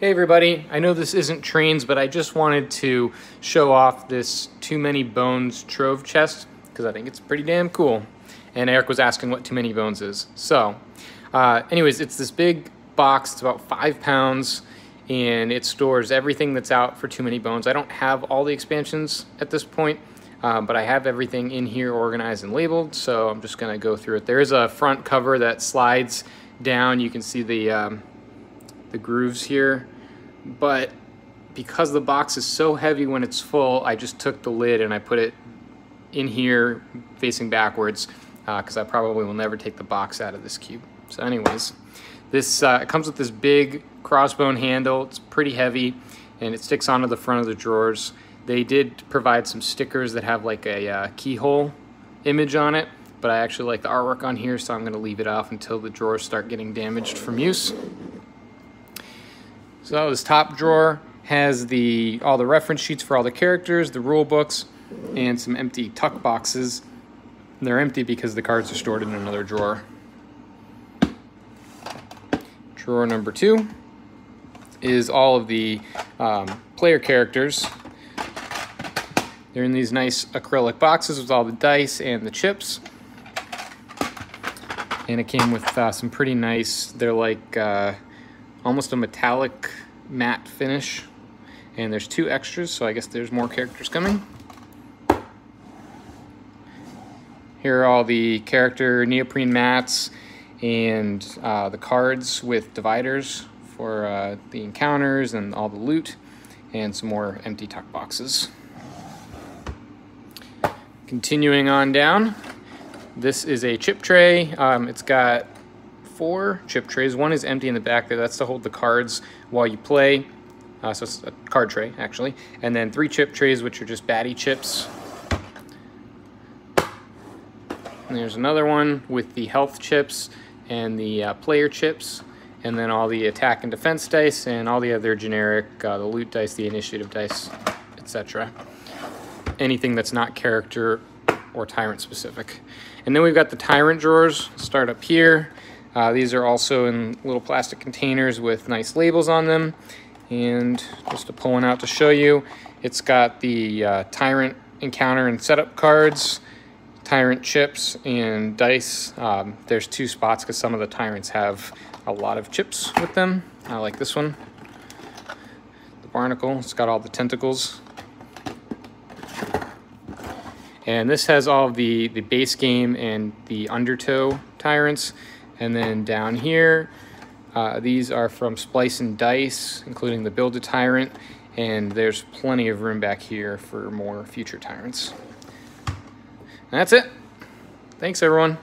Hey everybody, I know this isn't trains, but I just wanted to show off this Too Many Bones Trove chest because I think it's pretty damn cool. And Eric was asking what Too Many Bones is. So, uh, anyways, it's this big box, it's about five pounds, and it stores everything that's out for Too Many Bones. I don't have all the expansions at this point, um, but I have everything in here organized and labeled, so I'm just gonna go through it. There is a front cover that slides down. You can see the um, the grooves here, but because the box is so heavy when it's full, I just took the lid and I put it in here facing backwards because uh, I probably will never take the box out of this cube. So anyways, this uh, comes with this big crossbone handle. It's pretty heavy and it sticks onto the front of the drawers. They did provide some stickers that have like a uh, keyhole image on it, but I actually like the artwork on here, so I'm gonna leave it off until the drawers start getting damaged from use. So this top drawer has the all the reference sheets for all the characters, the rule books, and some empty tuck boxes. They're empty because the cards are stored in another drawer. Drawer number two is all of the um, player characters. They're in these nice acrylic boxes with all the dice and the chips. And it came with uh, some pretty nice, they're like uh, almost a metallic matte finish. And there's two extras, so I guess there's more characters coming. Here are all the character neoprene mats and uh, the cards with dividers for uh, the encounters and all the loot and some more empty tuck boxes. Continuing on down, this is a chip tray. Um, it's got four chip trays. One is empty in the back there. That's to hold the cards while you play. Uh, so it's a card tray, actually. And then three chip trays, which are just baddie chips. And there's another one with the health chips and the uh, player chips. And then all the attack and defense dice and all the other generic, uh, the loot dice, the initiative dice, etc. Anything that's not character or tyrant specific. And then we've got the tyrant drawers. Start up here. Uh, these are also in little plastic containers with nice labels on them. And just to pull one out to show you, it's got the uh, Tyrant encounter and setup cards, Tyrant chips, and dice. Um, there's two spots because some of the Tyrants have a lot of chips with them. I like this one. The Barnacle, it's got all the tentacles. And this has all the, the base game and the undertow Tyrants. And then down here, uh, these are from Splice and Dice, including the Build a Tyrant, and there's plenty of room back here for more future Tyrants. And that's it. Thanks, everyone.